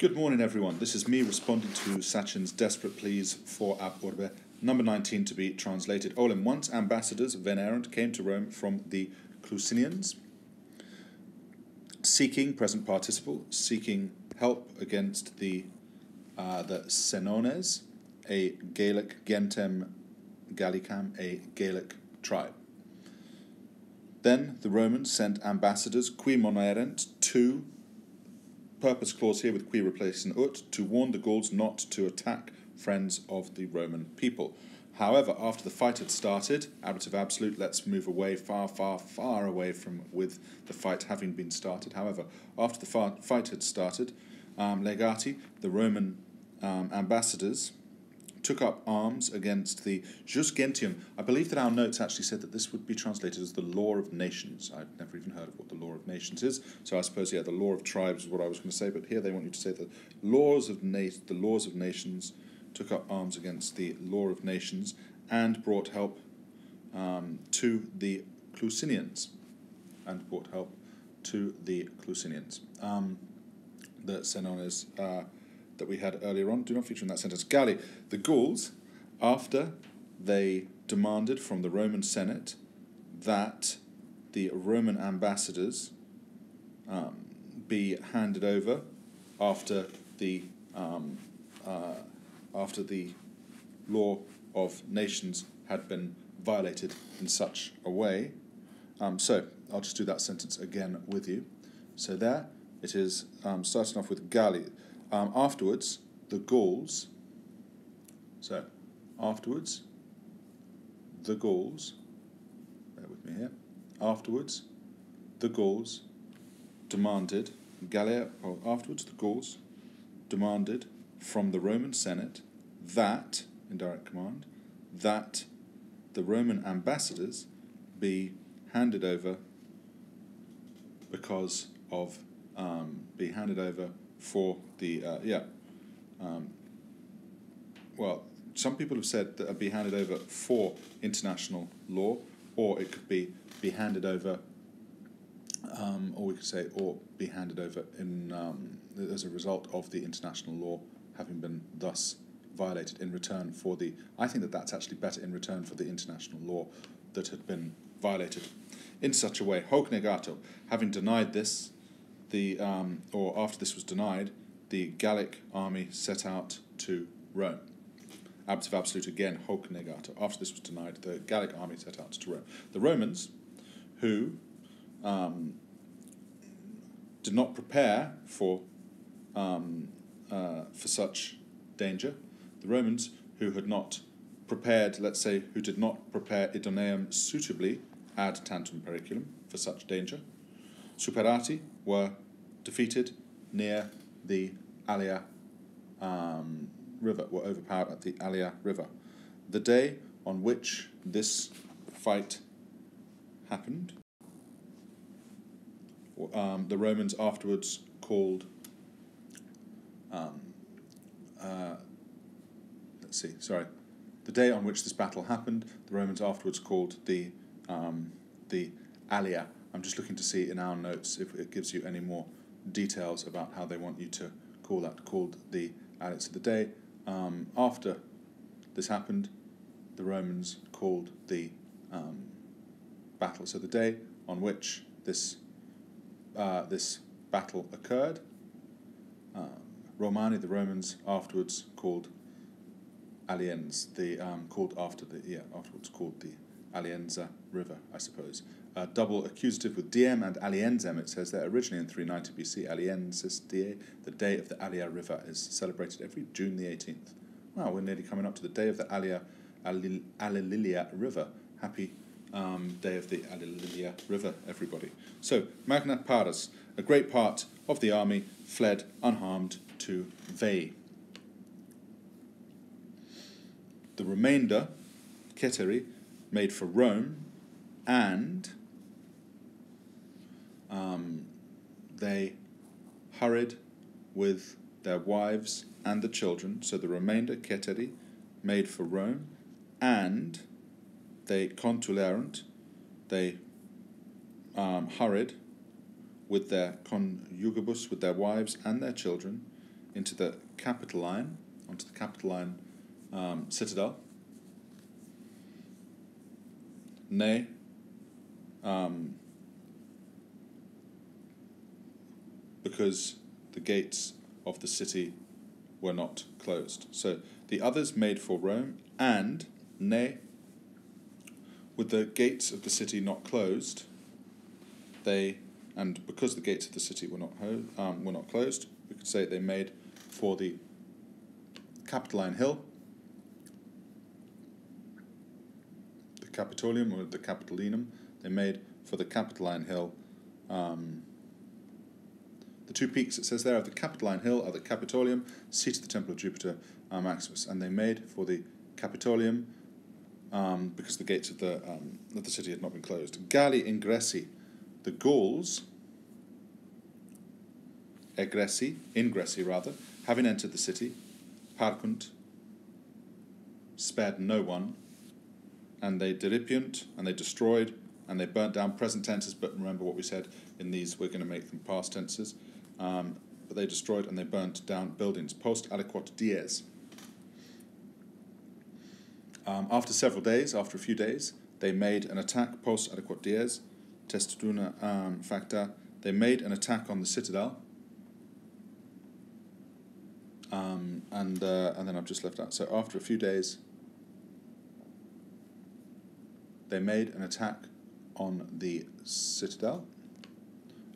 Good morning, everyone. This is me responding to Sachin's desperate pleas for Ab Urbe, number 19 to be translated. Olem, once ambassadors venerant came to Rome from the Clusinians, seeking, present participle, seeking help against the, uh, the Senones, a Gaelic gentem Gallicam, a Gaelic tribe. Then the Romans sent ambassadors qui monerent to purpose clause here with qui replacing ut to warn the Gauls not to attack friends of the Roman people. However, after the fight had started, ablative absolute, let's move away, far, far, far away from with the fight having been started. However, after the fight had started, um, legati, the Roman um, ambassadors, took up arms against the Jus Gentium. I believe that our notes actually said that this would be translated as the law of nations. I've never even heard of what the law of nations is, so I suppose yeah, the law of tribes is what I was going to say. But here they want you to say the laws of na- the laws of nations took up arms against the law of nations and brought help um, to the Clusinians, and brought help to the Clusinians. Um, the Senones. Uh, that we had earlier on do not feature in that sentence. Galli, the Gauls, after they demanded from the Roman Senate that the Roman ambassadors um, be handed over after the um, uh, after the law of nations had been violated in such a way. Um, so I'll just do that sentence again with you. So there it is, um, starting off with Galli. Um, afterwards, the Gauls, so afterwards, the Gauls, bear with me here, afterwards, the Gauls demanded, Gallia, or afterwards, the Gauls demanded from the Roman Senate that, in direct command, that the Roman ambassadors be handed over because of, um, be handed over for the uh, yeah. Um, well, some people have said that it'd be handed over for international law, or it could be be handed over, um, or we could say, or be handed over in um, as a result of the international law having been thus violated in return for the. I think that that's actually better in return for the international law that had been violated in such a way. Hoc negato, having denied this, the um, or after this was denied, the Gallic army set out to Rome. Ablative absolute again, hoc negato. After this was denied, the Gallic army set out to Rome. The Romans, who um, did not prepare for um, uh, for such danger, the Romans who had not prepared, let's say, who did not prepare idoneum suitably ad tantum periculum for such danger, superati were defeated near the Allia um, River, were overpowered at the Allia River. The day on which this fight happened, um, the Romans afterwards called. Um, uh, let's see, sorry. The day on which this battle happened, the Romans afterwards called the um, the Allia. I'm just looking to see in our notes if it gives you any more details about how they want you to call that, called the Alex of the Day. Um, after this happened, the Romans called the um, battle. So the day on which this uh, this battle occurred, um, Romani, the Romans, afterwards called Aliens, the um, called after the yeah afterwards called the Alienza River, I suppose uh, double accusative with diem and alienzem. It says that originally in 390 BC, aliensis die, the day of the Allia River, is celebrated every June the 18th. Wow, we're nearly coming up to the day of the Allia Alilia River. Happy um, day of the Alilia River, everybody. So, Magna Parus, a great part of the army, fled unharmed to Veii. The remainder, Keteri, made for Rome and um, they hurried with their wives and the children, so the remainder, Keteri, made for Rome, and they contulerant, they um, hurried with their conjugibus, with their wives and their children, into the Capitoline, onto the Capitoline um, citadel. Nay, um, because the gates of the city were not closed. So the others made for Rome, and, nay, with the gates of the city not closed, they, and because the gates of the city were not, ho- um, were not closed, we could say they made for the Capitoline Hill, the Capitolium or the Capitolinum, they made for the Capitoline Hill. Um, the two peaks it says there of the Capitoline Hill are the Capitolium, seat of the Temple of Jupiter uh, Maximus, and they made for the Capitolium um, because the gates of the um, of the city had not been closed. Galli ingressi, the Gauls, egressi, ingressi rather, having entered the city, parcunt, spared no one, and they deripiunt, and they destroyed, and they burnt down present tenses, but remember what we said in these, we're going to make them past tenses. Um, but they destroyed and they burnt down buildings, post aliquot dies. Um, after several days, after a few days, they made an attack post aliquot dies, testuduna um, facta. They made an attack on the citadel. Um, and uh, and then I've just left out. So after a few days, they made an attack on the citadel.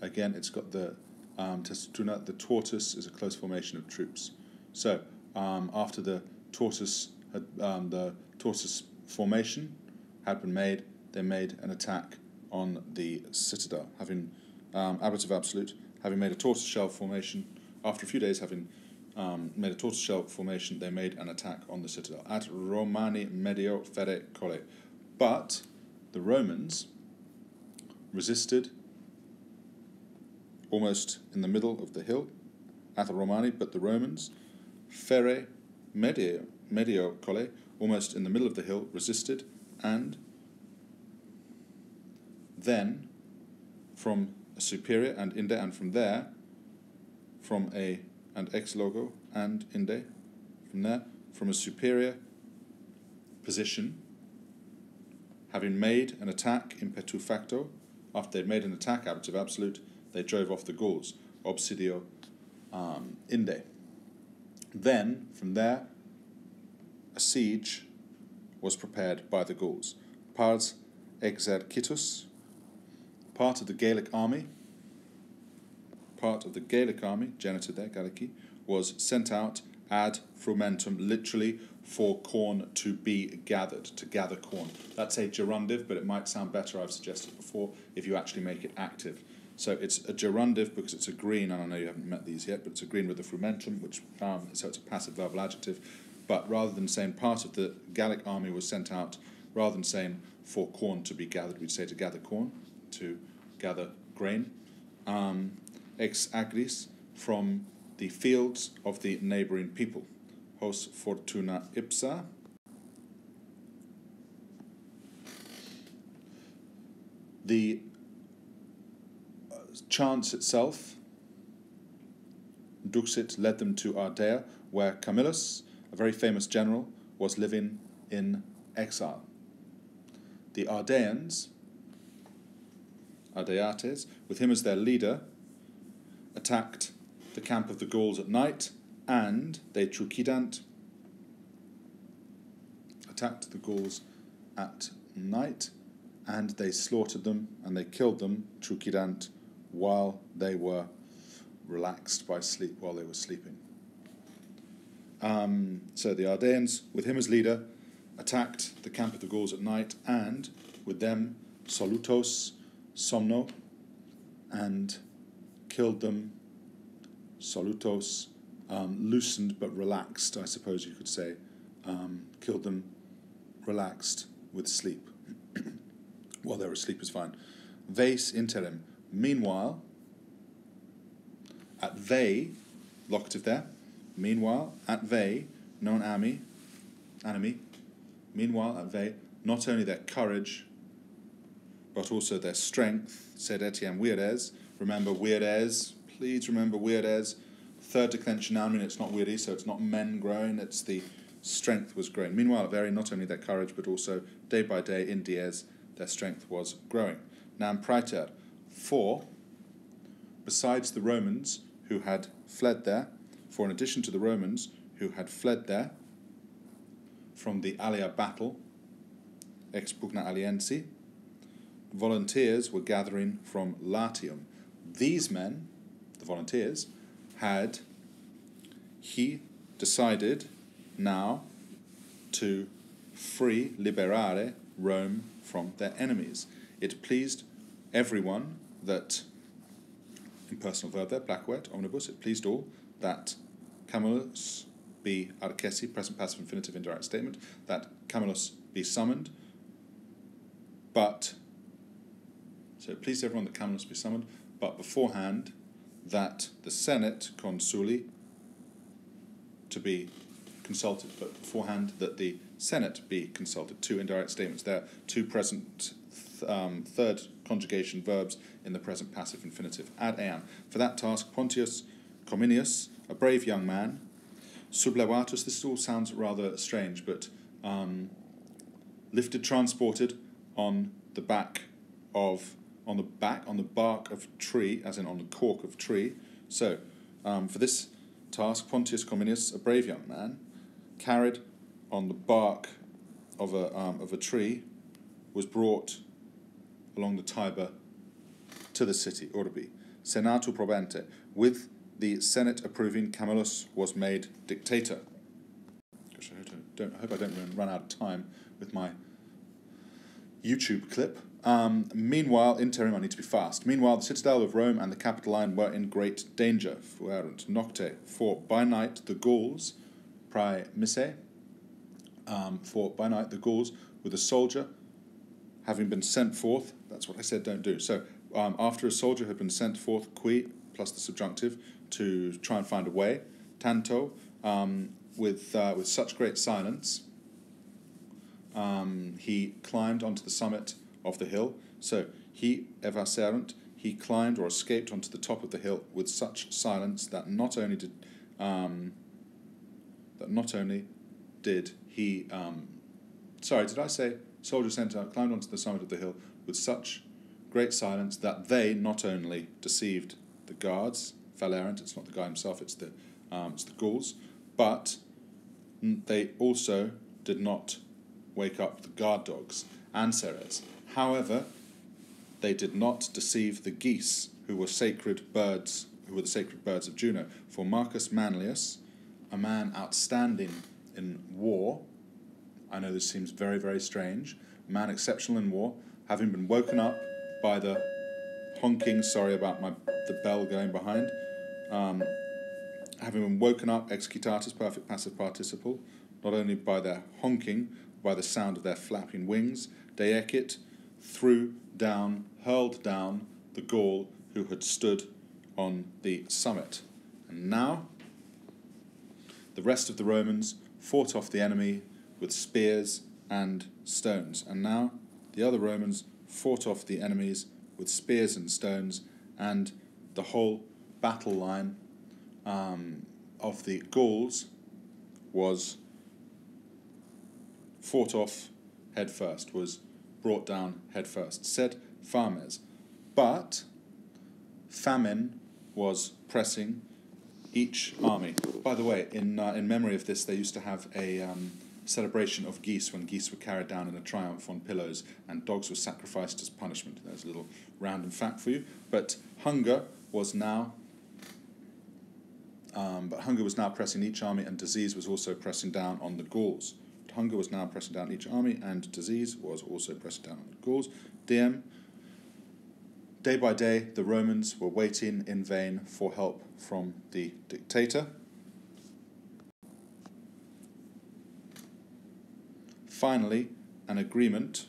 Again, it's got the um, Testuna. The tortoise is a close formation of troops. So um, after the tortoise had um, the tortoise formation had been made, they made an attack on the citadel, having um, of absolute, having made a tortoise shell formation. After a few days, having um, made a tortoise shell formation, they made an attack on the citadel at Romani medio fere colle. But the Romans resisted almost in the middle of the hill at the Romani, but the Romans, ferre medio, medio colle, almost in the middle of the hill, resisted, and then from a superior and inde, and from there, from a and ex logo and inde, from there, from a superior position, having made an attack impetu facto, after they'd made an attack out of absolute, they drove off the Gauls, obsidio um, inde. Then, from there, a siege was prepared by the Gauls. Pars exercitus, part of the Gallic army, part of the Gallic army, genitive there, Gallici, was sent out ad frumentum, literally for corn to be gathered, to gather corn. That's a gerundive, but it might sound better, I've suggested before, if you actually make it active. So it's a gerundive because it's a green, and I know you haven't met these yet, but it's a green with a frumentum, which um, so it's a passive verbal adjective. But rather than saying part of the Gallic army was sent out, rather than saying for corn to be gathered, we'd say to gather corn, to gather grain. Um, ex agris, from the fields of the neighbouring people. Hos fortuna ipsa. The uh, chance itself, Duxit led them to Ardea, where Camillus, a very famous general, was living in exile. The Ardeans, Ardeates, with him as their leader, attacked the camp of the Gauls at night, and they trucidant, attacked the Gauls at night, and they slaughtered them and they killed them, trucidant, while they were relaxed by sleep, while they were sleeping. Um, so the Ardeans, with him as leader, attacked the camp of the Gauls at night, and with them solutos somno, and killed them solutos, um, loosened but relaxed, I suppose you could say, um, killed them relaxed with sleep. While they were asleep is fine. Veis interim. Meanwhile, at Veii, locative there, meanwhile, at Veii, non ami, enemy, meanwhile, at Veii, not only their courage, but also their strength, said Etienne Weirdes. Remember Weirdes, please remember Weirdes, third declension now, I mean, it's not wiri, so it's not men growing, it's the strength was growing. Meanwhile, very not only their courage, but also day by day in Diez, their strength was growing. Nam praeter, for besides the Romans who had fled there, for in addition to the Romans who had fled there from the Allia battle, ex pugna aliensi, volunteers were gathering from Latium. These men, the volunteers, had he decided now to free, liberare Rome from their enemies. It pleased everyone that, impersonal verb there, placuit, omnibus, it pleased all that Camillus be arcesi, present passive infinitive indirect statement, that Camillus be summoned, but, so it pleased everyone that Camillus be summoned, but beforehand that the Senate, consuli, to be consulted, but beforehand that the Senate be consulted. Two indirect statements there, two present th- um, third conjugation verbs in the present passive infinitive. Ad eam. For that task, Pontius Cominius, a brave young man, sublevatus, this all sounds rather strange, but um, lifted, transported on the back of, on the back, on the bark of tree, as in on the cork of tree. So, um, for this task, Pontius Cominius, a brave young man, carried on the bark of a, um, of a tree, was brought along the Tiber to the city, Urbi. Senatu probante, With the Senate approving, Camillus was made dictator. Gosh, I don't, I hope I don't run out of time with my YouTube clip. Um, meanwhile, interim, I need to be fast. Meanwhile, the citadel of Rome and the Capitoline were in great danger. Fuerunt nocte, for by night the Gauls, prae um, for by night the Gauls, with a soldier having been sent forth, that's what I said don't do. So um, after a soldier had been sent forth, qui, plus the subjunctive, to try and find a way, tanto, um, with, uh, with such great silence, um, he climbed onto the summit of the hill. So he evaserunt, he climbed or escaped onto the top of the hill with such silence that not only did um, that not only did he um, sorry did I say soldier sent out climbed onto the summit of the hill with such great silence that they not only deceived the guards Valerant it's not the guy himself it's the um, it's the Gauls but they also did not wake up the guard dogs Anseres However, they did not deceive the geese, who were sacred birds, who were the sacred birds of Juno. For Marcus Manlius, a man outstanding in war, I know this seems very, very strange, a man exceptional in war, having been woken up by the honking, sorry about my the bell going behind, um, having been woken up, excitatus, perfect passive participle, not only by their honking, by the sound of their flapping wings, deecit, threw down, hurled down the Gaul who had stood on the summit. And now the rest of the Romans fought off the enemy with spears and stones. And now the other Romans fought off the enemies with spears and stones, and the whole battle line um, of the Gauls was fought off head first, was brought down headfirst. Said Farmes. But famine was pressing each army. By the way, in, uh, in memory of this, they used to have a um, celebration of geese when geese were carried down in a triumph on pillows and dogs were sacrificed as punishment. There's a little random fact for you. But hunger was now. Um, but hunger was now pressing each army, and disease was also pressing down on the Gauls. Hunger was now pressing down each army, and disease was also pressing down on the Gauls. Diem. Day by day, the Romans were waiting in vain for help from the dictator. Finally, an agreement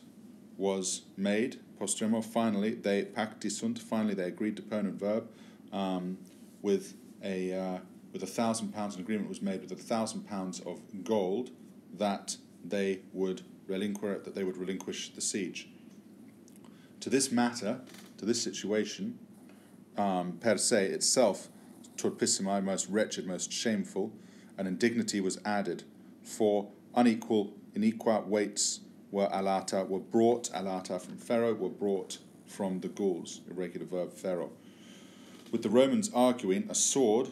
was made. Postremo, finally, they pactisunt, finally they agreed to permanent verb um, with a uh, with a thousand pounds. An agreement was made with a thousand pounds of gold that they would relinquish that they would relinquish the siege. To this matter, to this situation, um, per se itself, turpissimai, most wretched, most shameful, an indignity was added, for unequal, inequal weights were alata, were brought, alata from fero, were brought from the Gauls, irregular verb fero. With the Romans arguing, a sword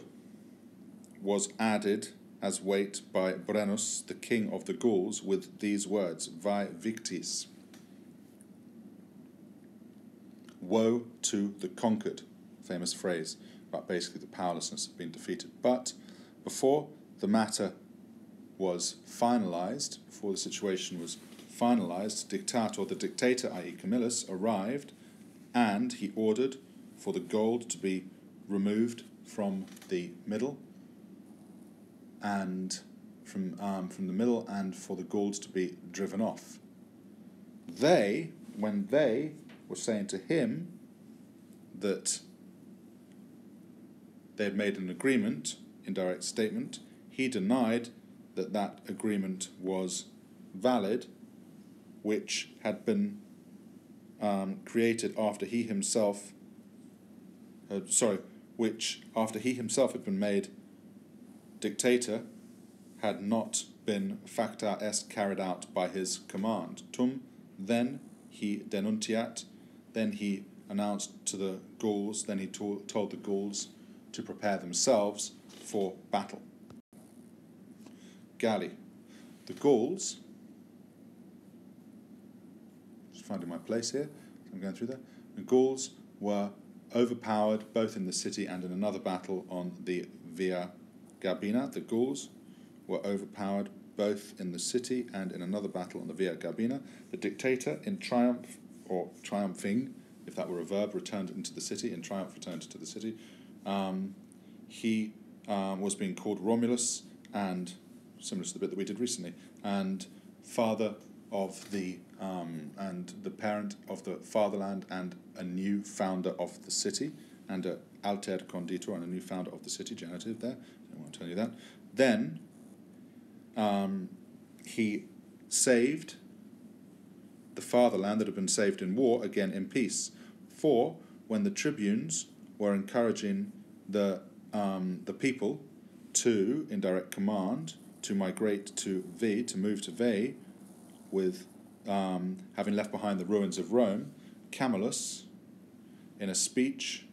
was added as weight by Brennus, the king of the Gauls, with these words, Vae victis. Woe to the conquered, famous phrase about basically the powerlessness of being defeated. But before the matter was finalized, before the situation was finalized, dictator, the dictator, i.e., Camillus, arrived and he ordered for the gold to be removed from the middle and from, um, from the middle and for the gold to be driven off. They, when they were saying to him that they had made an agreement, indirect statement, he denied that that agreement was valid, which had been um, created after he himself, uh, sorry, which after he himself had been made dictator, had not been facta est carried out by his command. Tum, then he denuntiat, then he announced to the Gauls, then he to- told the Gauls to prepare themselves for battle. Galli. The Gauls, just finding my place here, I'm going through there. The Gauls were overpowered both in the city and in another battle on the Via Gabina. The Gauls were overpowered both in the city and in another battle on the Via Gabina. The dictator, in triumph or triumphing, if that were a verb, returned into the city. In triumph, returned to the city. Um, he um, was being called Romulus, and similar to the bit that we did recently, and father of the um, and the parent of the fatherland, and a new founder of the city, and a alter conditor, and a new founder of the city. Genitive there. I won't tell you that. Then um, he saved the fatherland that had been saved in war again in peace. For when the tribunes were encouraging the um, the people to, in direct command, to migrate to Veii, to move to Veii, with um, having left behind the ruins of Rome, Camillus, in a speech,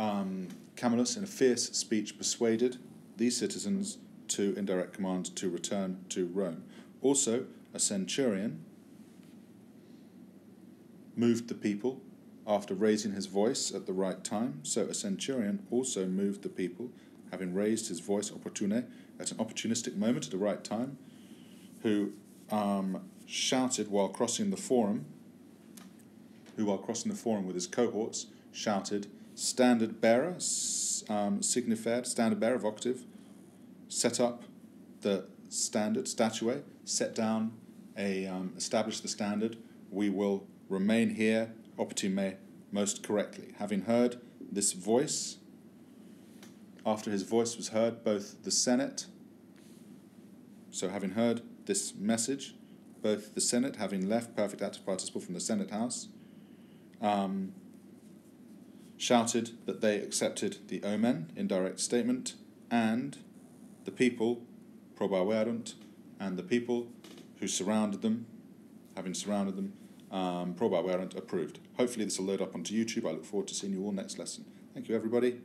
um, Camillus, in a fierce speech, persuaded these citizens to, in direct command, to return to Rome. Also, a centurion moved the people after raising his voice at the right time. So a centurion also moved the people, having raised his voice opportune at an opportunistic moment at the right time, who um, shouted while crossing the forum, who while crossing the forum with his cohorts shouted, "Standard bearer, um, signifer standard bearer vocative, set up the standard statue, set down a um, establish the standard. We will remain here optime most correctly. Having heard this voice, after his voice was heard, both the Senate, so having heard this message, both the Senate, having left perfect active participle from the Senate House, um, shouted that they accepted the omen, indirect statement, and the people, probaverunt, and the people who surrounded them, having surrounded them, um, probaverunt approved. Hopefully this will load up onto YouTube. I look forward to seeing you all next lesson. Thank you, everybody.